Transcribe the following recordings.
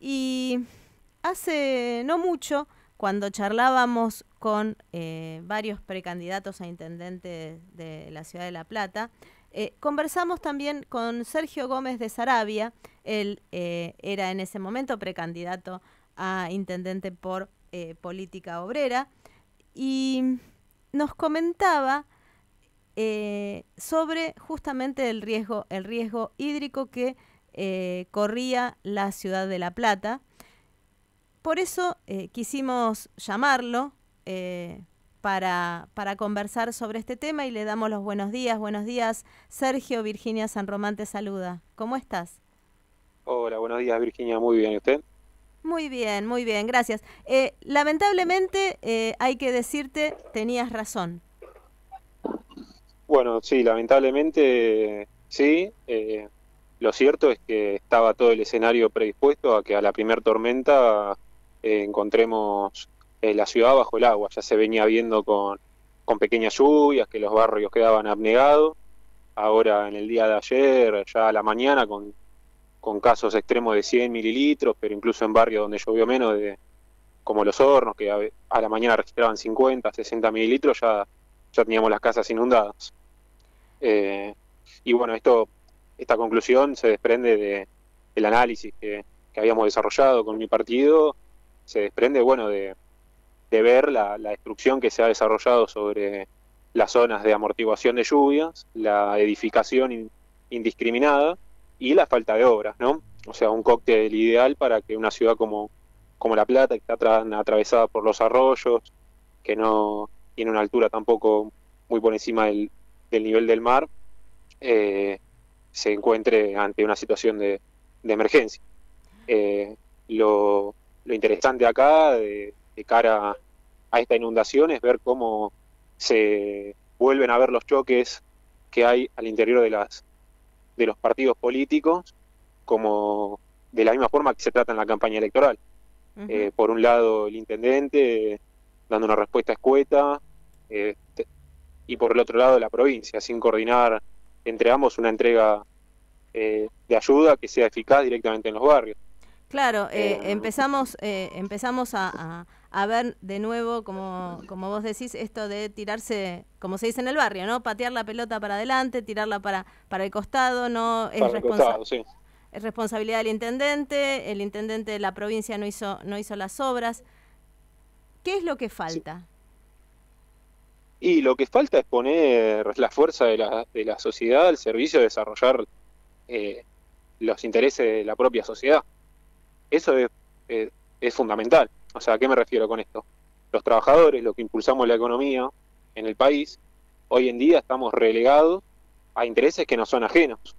Y hace no mucho, cuando charlábamos con eh, varios precandidatos a intendente de la ciudad de La Plata, eh, conversamos también con Sergio Gómez de Sarabia, él eh, era en ese momento precandidato a intendente por política obrera, y nos comentaba sobre justamente el riesgo, el riesgo hídrico que corría la ciudad de La Plata. Por eso quisimos llamarlo para, para conversar sobre este tema y le damos los buenos días. Buenos días, Sergio. Virginia San Román te saluda. ¿Cómo estás? Hola, buenos días, Virginia. Muy bien. ¿Y usted? Muy bien, muy bien. Gracias. Eh, lamentablemente, eh, hay que decirte, tenías razón. Bueno, sí, lamentablemente sí. Eh, lo cierto es que estaba todo el escenario predispuesto a que a la primer tormenta encontremos eh, la ciudad bajo el agua. Ya se venía viendo con, con pequeñas lluvias, que los barrios quedaban abnegados. Ahora en el día de ayer, ya a la mañana, con, con casos extremos de 100 mililitros, pero incluso en barrios donde llovió menos, de, como los hornos, que a, la mañana registraban 50, 60 mililitros, ya, ya teníamos las casas inundadas. Eh, y bueno, esto, esta conclusión se desprende de, del análisis que, que habíamos desarrollado con mi partido, se desprende, bueno, de, ver la, destrucción que se ha desarrollado sobre las zonas de amortiguación de lluvias, la edificación indiscriminada y la falta de obras, ¿no? O sea, un cóctel ideal para que una ciudad como, como La Plata, que está atravesada por los arroyos, que no tiene una altura tampoco muy por encima del, nivel del mar, eh, se encuentre ante una situación de, emergencia. Eh, lo, lo interesante acá de, de cara a esta inundación es ver cómo se vuelven a ver los choques que hay al interior de las de los partidos políticos como de la misma forma que se trata en la campaña electoral eh, por un lado el intendente dando una respuesta escueta y por el otro lado la provincia sin coordinar entre ambos una entrega eh, de ayuda que sea eficaz directamente en los barrios Claro, eh, empezamos, empezamos a, a ver de nuevo, como, como vos decís, esto de tirarse, como se dice en el barrio, ¿no? Patear la pelota para adelante, tirarla para, para el costado, no es, es responsabilidad del intendente, el intendente de la provincia no hizo, no hizo las obras. ¿Qué es lo que falta? Y lo que falta es poner la fuerza de la, de la sociedad al servicio de desarrollar eh, los intereses de la propia sociedad. Eso es, eh, es fundamental. O sea, ¿a qué me refiero con esto? Los trabajadores, los que impulsamos la economía en el país, hoy en día estamos relegados a intereses que no son ajenos.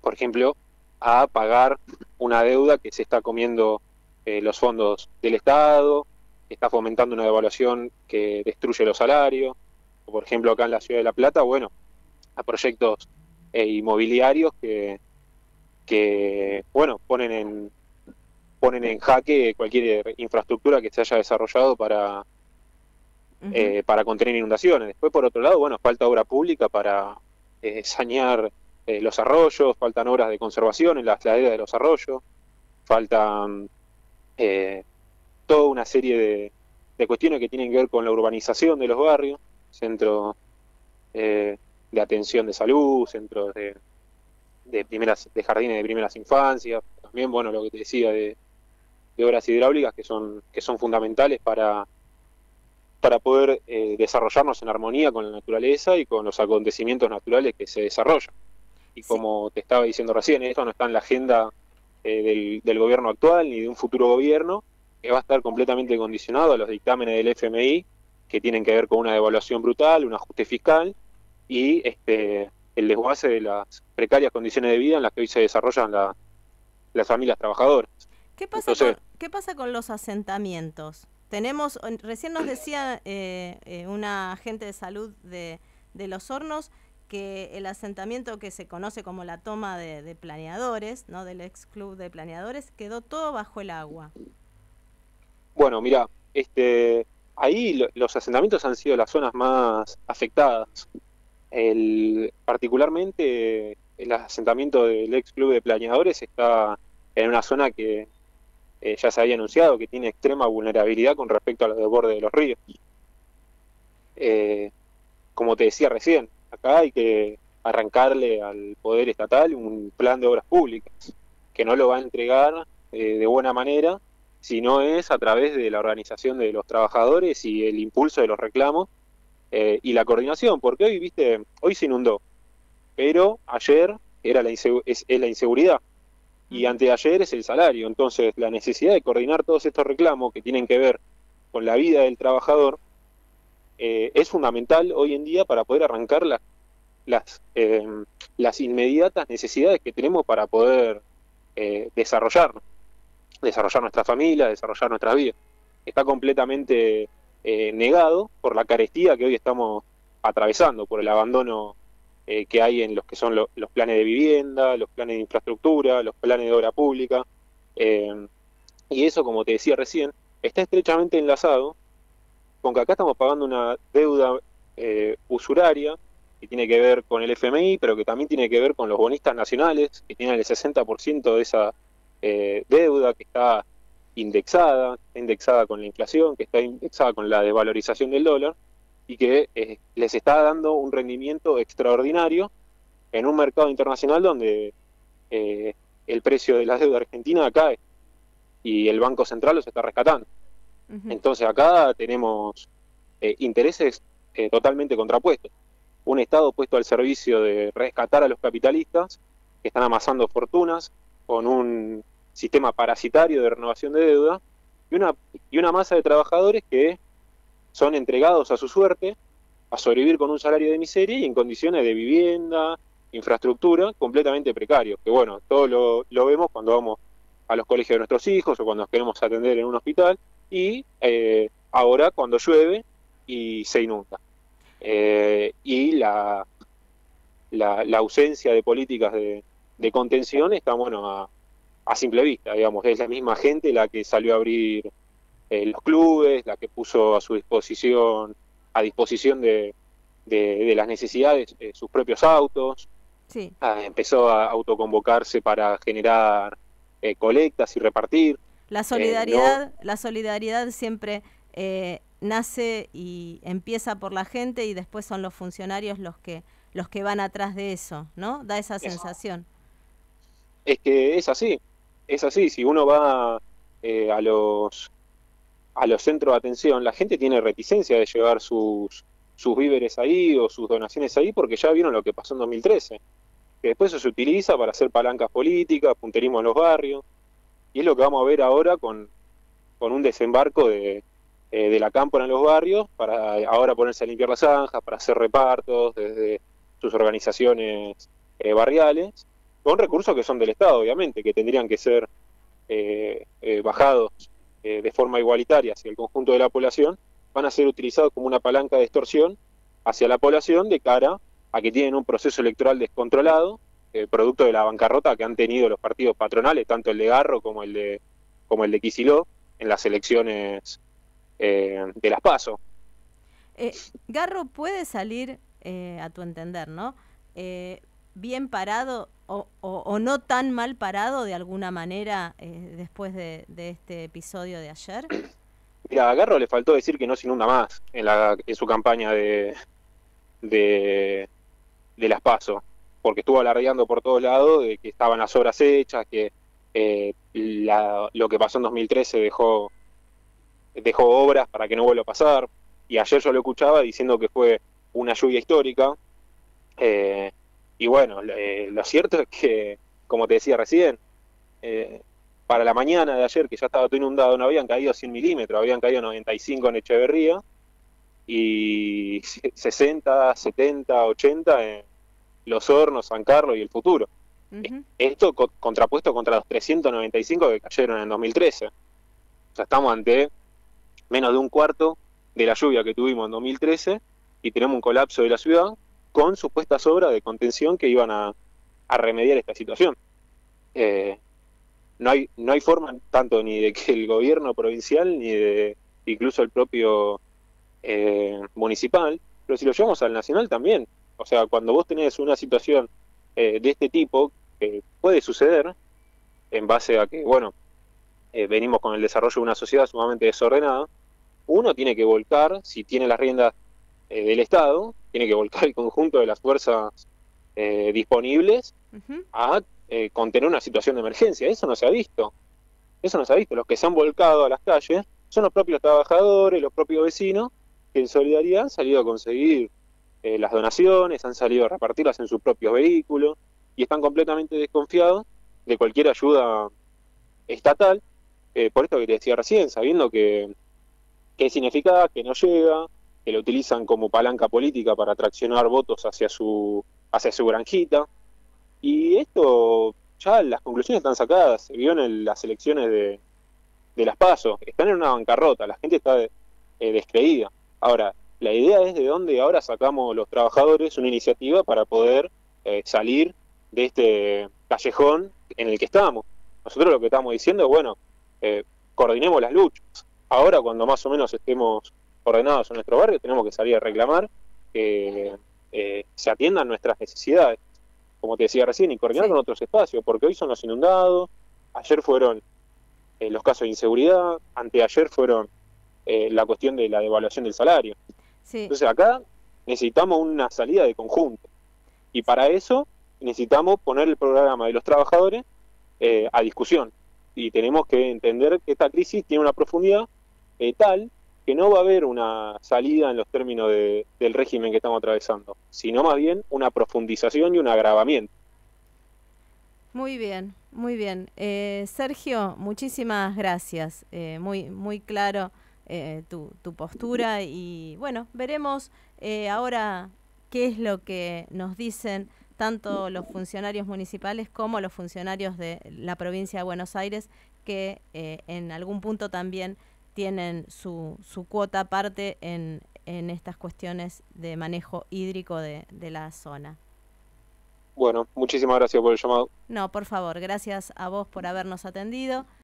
Por ejemplo, a pagar una deuda que se está comiendo eh, los fondos del Estado, está fomentando una devaluación que destruye los salarios. Por ejemplo, acá en la Ciudad de La Plata, bueno, a proyectos eh, inmobiliarios que, que, bueno, ponen en, ponen en jaque cualquier infraestructura que se haya desarrollado para, eh, para contener inundaciones. Después, por otro lado, bueno, falta obra pública para eh, sanear eh, los arroyos, faltan obras de conservación en las laderas de los arroyos, faltan toda una serie de, de, cuestiones que tienen que ver con la urbanización de los barrios, centros de atención de salud, centros de, de primeras de jardines de primeras infancias, también bueno lo que te decía de, de obras hidráulicas que son, que son fundamentales para, para poder eh, desarrollarnos en armonía con la naturaleza y con los acontecimientos naturales que se desarrollan. Y como te estaba diciendo recién, esto no está en la agenda eh, del, del, gobierno actual ni de un futuro gobierno, que va a estar completamente condicionado a los dictámenes del FMI, que tienen que ver con una devaluación brutal, un ajuste fiscal y este, el desguace de las precarias condiciones de vida en las que hoy se desarrollan las familias trabajadoras. ¿Qué pasa, con, ¿Qué pasa con los asentamientos? Tenemos, recién nos decía eh, eh, una agente de salud de, los hornos que el asentamiento que se conoce como la toma de, planeadores, ¿no? del ex club de planeadores, quedó todo bajo el agua. Bueno, mira, este, ahí los asentamientos han sido las zonas más afectadas. El, particularmente el asentamiento del ex club de planeadores está en una zona que eh, ya se había anunciado que tiene extrema vulnerabilidad con respecto a los desbordes de los ríos. Eh, como te decía recién, acá hay que arrancarle al poder estatal un plan de obras públicas, que no lo va a entregar de buena manera si no es a través de la organización de los trabajadores y el impulso de los reclamos y la coordinación, porque hoy, viste, hoy se inundó, pero ayer era la es, la inseguridad y anteayer es el salario. Entonces, la necesidad de coordinar todos estos reclamos que tienen que ver con la vida del trabajador eh, es fundamental hoy en día para poder arrancar las, eh, las inmediatas necesidades que tenemos para poder eh, desarrollarnos, desarrollar nuestra familia, desarrollar nuestra vida. Está completamente negado por la carestía que hoy estamos atravesando, por el abandono eh, que hay en los que son los planes de vivienda, los planes de infraestructura, los planes de obra pública. Eh, y eso, como te decía recién, está estrechamente enlazado con que acá estamos pagando una deuda eh, usuraria que tiene que ver con el FMI, pero que también tiene que ver con los bonistas nacionales, que tienen el 60% de esa deuda, que está indexada, está indexada con la inflación, que está indexada con la desvalorización del dólar, y que eh, les está dando un rendimiento extraordinario en un mercado internacional donde eh, el precio de la deuda argentina cae y el Banco Central los está rescatando. Entonces acá tenemos eh, intereses totalmente contrapuestos. Un Estado puesto al servicio de rescatar a los capitalistas que están amasando fortunas con un sistema parasitario de renovación de deuda y una, y una masa de trabajadores que son entregados a su suerte a sobrevivir con un salario de miseria y en condiciones de vivienda, infraestructura completamente precarios. Que bueno, todo lo, vemos cuando vamos a los colegios de nuestros hijos o cuando nos queremos atender en un hospital y eh, ahora cuando llueve y se inunda. Eh, y la, la, ausencia de políticas de, contención está bueno a, a simple vista, digamos, es la misma gente la que salió a abrir eh, los clubes, la que puso a su disposición, a disposición de, de, las necesidades eh, sus propios autos, sí. Ah, empezó a autoconvocarse para generar eh, colectas y repartir. La solidaridad, la solidaridad siempre nace y empieza por la gente y después son los funcionarios los que los que van atrás de eso, ¿no? Da esa sensación. Es que es así, es así. Si uno va a los a los centros de atención, la gente tiene reticencia de llevar sus, sus víveres ahí o sus donaciones ahí porque ya vieron lo que pasó en 2013. Que después eso se utiliza para hacer palancas políticas, punterismo en los barrios. Y es lo que vamos a ver ahora con, con un desembarco de, eh, de la cámpora en los barrios para ahora ponerse a limpiar las zanjas, para hacer repartos desde sus organizaciones eh, barriales, con recursos que son del Estado, obviamente, que tendrían que ser eh, bajados eh, de forma igualitaria hacia el conjunto de la población, van a ser utilizados como una palanca de extorsión hacia la población de cara a que tienen un proceso electoral descontrolado, eh, producto de la bancarrota que han tenido los partidos patronales, tanto el de Garro como el de, como el de Quisiló, en las elecciones eh, de las PASO. Garro puede salir, a tu entender, ¿no? Bien parado o, o, no tan mal parado de alguna manera eh, después de, este episodio de ayer? Mira, a Garro le faltó decir que no se inunda más en, la, en su campaña de, de, las PASO, porque estuvo alardeando por todos lados de que estaban las obras hechas, que eh, lo que pasó en 2013 dejó, dejó obras para que no vuelva a pasar, y ayer yo lo escuchaba diciendo que fue una lluvia histórica, eh, y bueno, eh, lo cierto es que, como te decía recién, eh, para la mañana de ayer, que ya estaba todo inundado, no habían caído 100 milímetros, habían caído 95 en Echeverría y 60, 70, 80 en Los Hornos, San Carlos y el futuro. Esto contrapuesto contra los 395 que cayeron en 2013. O sea, estamos ante menos de un cuarto de la lluvia que tuvimos en 2013 y tenemos un colapso de la ciudad con supuestas obras de contención que iban a, remediar esta situación. Eh, no hay no hay forma tanto ni de que el gobierno provincial ni de incluso el propio eh, municipal, pero si lo llevamos al nacional también. O sea, cuando vos tenés una situación eh, de este tipo, que puede suceder en base a que, bueno, eh, venimos con el desarrollo de una sociedad sumamente desordenada, uno tiene que volcar, si tiene las riendas eh, del Estado, tiene que volcar el conjunto de las fuerzas eh, disponibles a contener una situación de emergencia. Eso no se ha visto. Eso no se ha visto. Los que se han volcado a las calles son los propios trabajadores, los propios vecinos, que en solidaridad han salido a conseguir las donaciones, han salido a repartirlas en sus propios vehículos y están completamente desconfiados de cualquier ayuda estatal, eh, por esto que te decía recién, sabiendo que, que es ineficaz, que no llega, que lo utilizan como palanca política para atraccionar votos hacia su, hacia su granjita. Y esto, ya las conclusiones están sacadas, se vio en las elecciones de, de las PASO, están en una bancarrota, la gente está eh, descreída. Ahora, la idea es de dónde ahora sacamos los trabajadores una iniciativa para poder eh, salir de este callejón en el que estamos. Nosotros lo que estamos diciendo es, bueno, eh, coordinemos las luchas. Ahora, cuando más o menos estemos ordenados en nuestro barrio, tenemos que salir a reclamar que eh, se atiendan nuestras necesidades, como te decía recién, y coordinar con otros espacios, porque hoy son los inundados, ayer fueron eh, los casos de inseguridad, anteayer fueron la cuestión de la devaluación del salario. Entonces acá necesitamos una salida de conjunto. Y para eso necesitamos poner el programa de los trabajadores eh, a discusión. Y tenemos que entender que esta crisis tiene una profundidad eh, tal que no va a haber una salida en los términos del régimen que estamos atravesando, sino más bien una profundización y un agravamiento. Muy bien, muy bien. Eh, Sergio, muchísimas gracias. muy, muy claro tu, tu, postura y bueno, veremos ahora qué es lo que nos dicen tanto los funcionarios municipales como los funcionarios de la provincia de Buenos Aires, que eh, en algún punto también tienen su, su cuota aparte en, en estas cuestiones de manejo hídrico de, de la zona. Bueno, muchísimas gracias por el llamado. No, por favor, gracias a vos por habernos atendido.